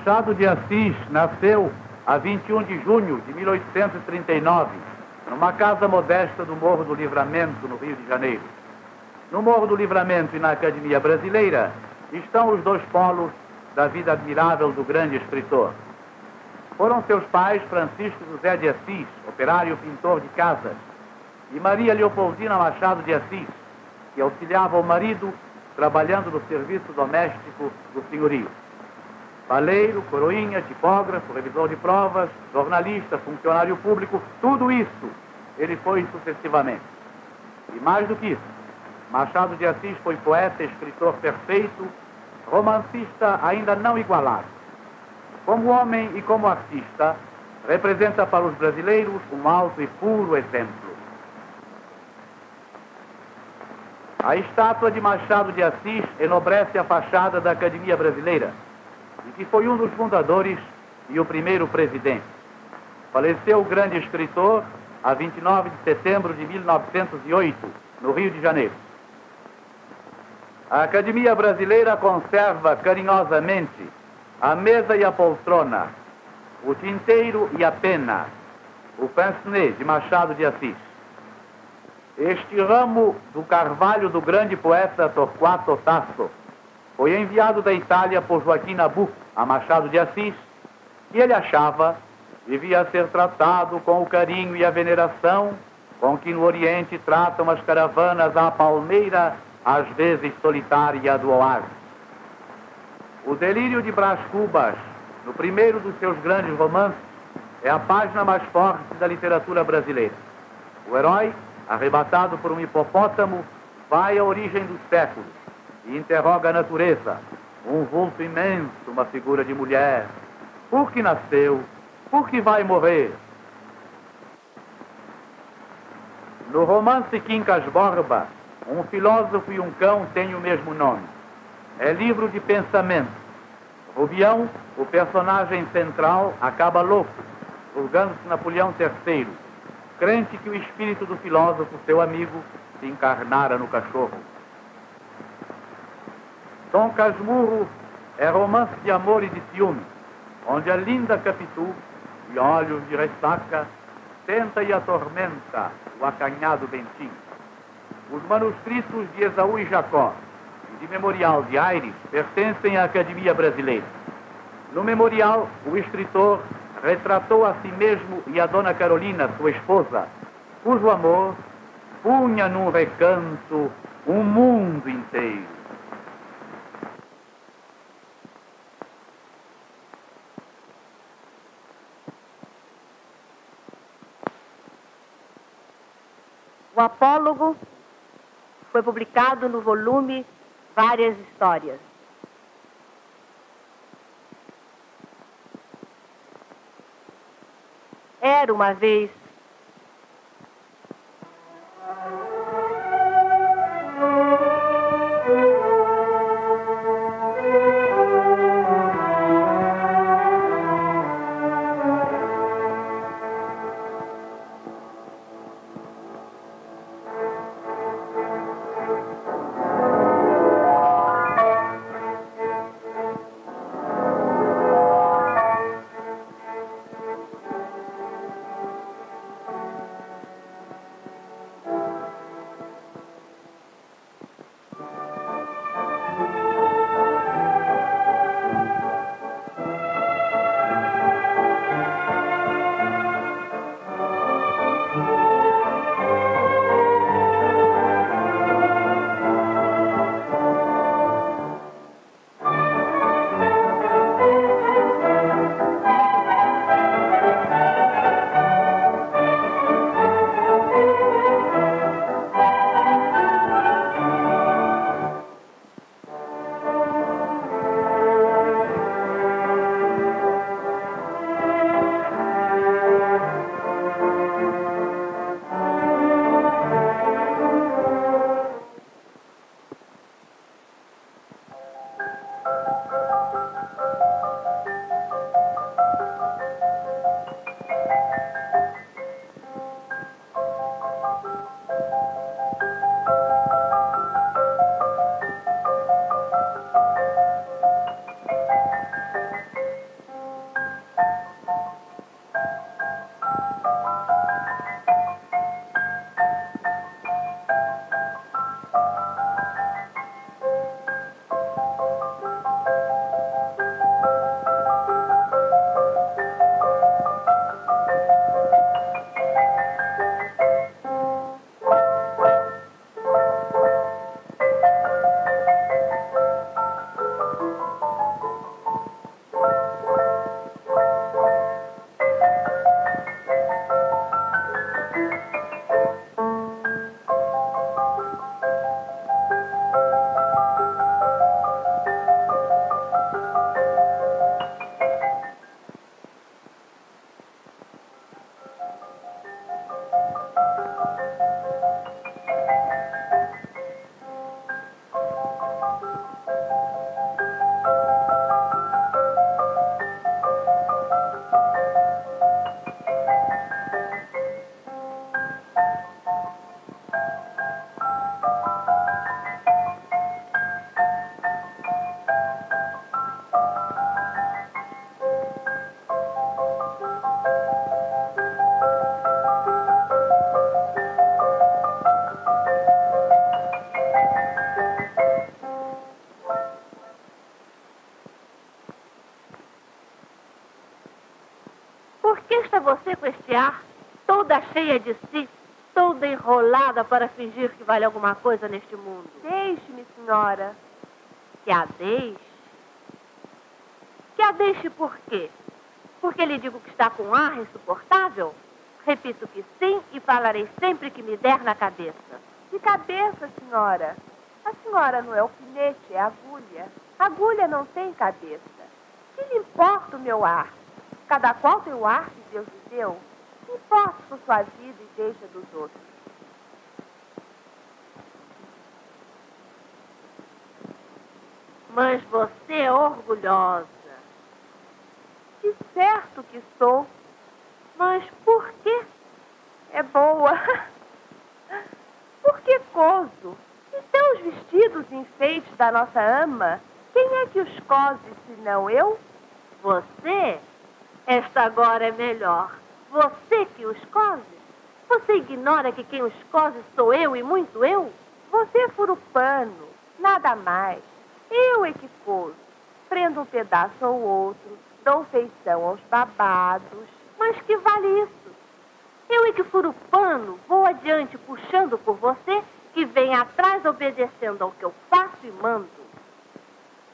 Machado de Assis nasceu a 21 de junho de 1839, numa casa modesta do Morro do Livramento, no Rio de Janeiro. No Morro do Livramento e na Academia Brasileira estão os dois polos da vida admirável do grande escritor. Foram seus pais Francisco José de Assis, operário pintor de casas, e Maria Leopoldina Machado de Assis, que auxiliava o marido trabalhando no serviço doméstico do senhorio. Baleiro, coroinha, tipógrafo, revisor de provas, jornalista, funcionário público, tudo isso ele foi sucessivamente. E mais do que isso, Machado de Assis foi poeta, escritor perfeito, romancista ainda não igualado. Como homem e como artista, representa para os brasileiros um alto e puro exemplo. A estátua de Machado de Assis enobrece a fachada da Academia Brasileira e que foi um dos fundadores e o primeiro presidente. Faleceu o grande escritor a 29 de setembro de 1908, no Rio de Janeiro. A Academia Brasileira conserva carinhosamente a mesa e a poltrona, o tinteiro e a pena, o pince de Machado de Assis. Este ramo do carvalho do grande poeta Torquato Tasso foi enviado da Itália por Joaquim Nabuco a Machado de Assis e ele achava devia ser tratado com o carinho e a veneração com que no Oriente tratam as caravanas à palmeira, às vezes solitária do oásis. O delírio de Brás Cubas, no primeiro dos seus grandes romances, é a página mais forte da literatura brasileira. O herói, arrebatado por um hipopótamo, vai à origem dos séculos e interroga a natureza, um vulto imenso, uma figura de mulher. Por que nasceu? Por que vai morrer? No romance Quincas Borba, um filósofo e um cão têm o mesmo nome. É livro de pensamento. Rubião, o personagem central, acaba louco, julgando-se Napoleão III, crente que o espírito do filósofo, seu amigo, se encarnara no cachorro. Dom Casmurro é romance de amor e de ciúme, onde a linda Capitu, de olhos de ressaca, tenta e atormenta o acanhado Bentinho. Os manuscritos de Esaú e Jacó e de Memorial de Aires pertencem à Academia Brasileira. No memorial, o escritor retratou a si mesmo e a Dona Carolina, sua esposa, cujo amor punha num recanto um mundo inteiro. O apólogo foi publicado no volume Várias Histórias. Era uma vez você com este ar? Toda cheia de si, toda enrolada para fingir que vale alguma coisa neste mundo. Deixe-me, senhora. Que a deixe? Que a deixe por quê? Porque lhe digo que está com um ar insuportável? Repito que sim e falarei sempre que me der na cabeça. De cabeça, senhora. A senhora não é alfinete, é agulha. Agulha não tem cabeça. Que lhe importa o meu ar? Cada qual tem o ar que Deus lhe deu. Que importa por sua vida e deixa dos outros? Mas você é orgulhosa. De certo que sou. Mas por quê? É boa. Por que coso? E seus vestidos e enfeites da nossa ama? Quem é que os cose, senão eu? Você? Esta agora é melhor. Você que os cose? Você ignora que quem os cose sou eu e muito eu? Você fura o pano, nada mais. Eu é que coso. Prendo um pedaço ou outro, dou feição aos babados. Mas que vale isso? Eu é que furo o pano, vou adiante puxando por você, que vem atrás obedecendo ao que eu faço e mando.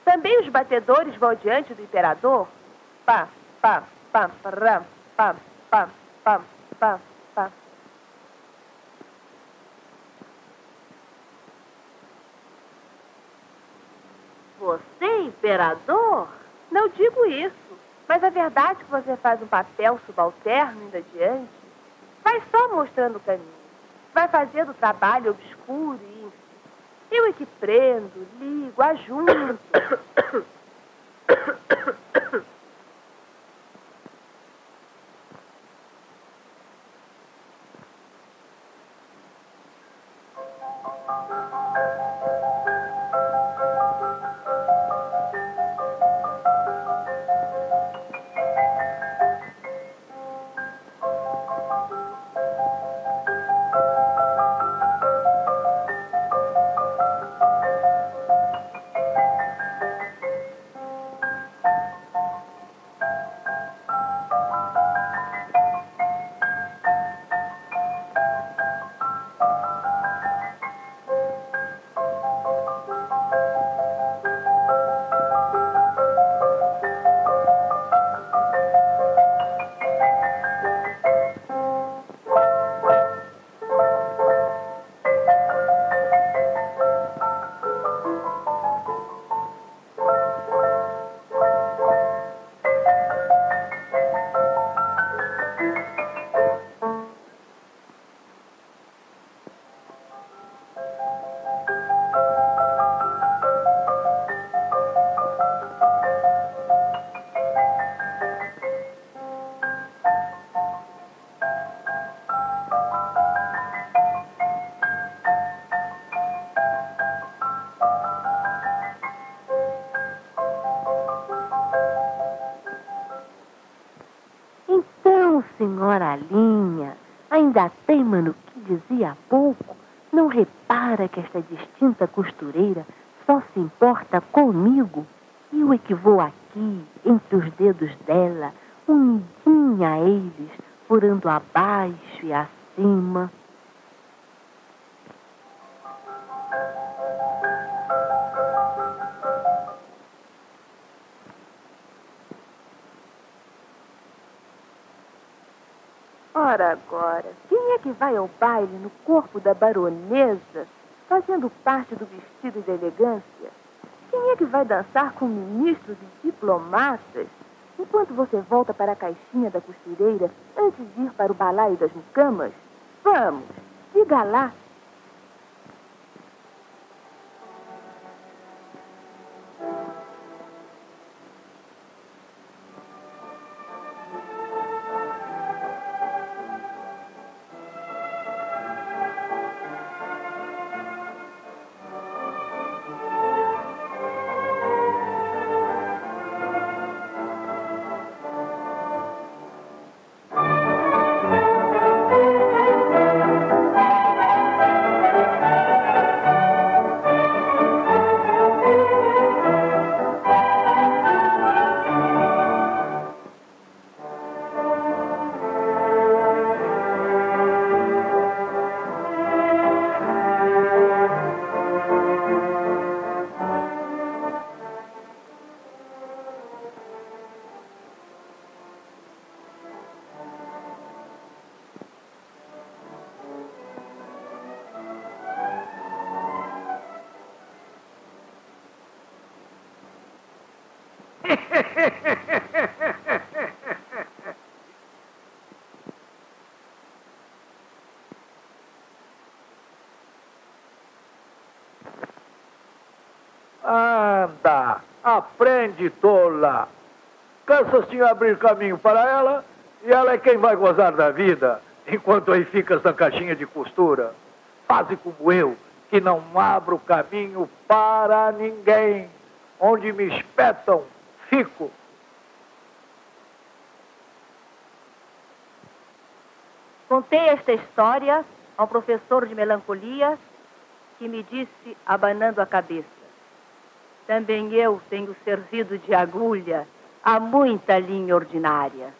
Também os batedores vão diante do imperador? Pá, pá, pá, pá, pá, pá, pá, pá. Você, imperador? Não digo isso, mas a verdade é que você faz um papel subalterno ainda adiante vai só mostrando o caminho. Vai fazendo trabalho obscuro e. Eu é que prendo, ligo, ajunto. senhora Linha ainda teima no que dizia há pouco? Não repara que esta distinta costureira só se importa comigo? Eu é que vou aqui, entre os dedos dela, unidinha a eles, furando abaixo e acima. Ora agora, quem é que vai ao baile no corpo da baronesa, fazendo parte do vestido de elegância? Quem é que vai dançar com ministros e diplomatas, enquanto você volta para a caixinha da costureira antes de ir para o balaio das mucamas? Vamos, diga lá Anda, aprende, tola. Cansa-se em abrir caminho para ela e ela é quem vai gozar da vida, enquanto aí ficas na caixinha de costura. Faze como eu, que não abro caminho para ninguém. Onde me espetam, fico. Contei esta história a um professor de melancolia que me disse, abanando a cabeça: Também eu tenho servido de agulha a muita linha ordinária.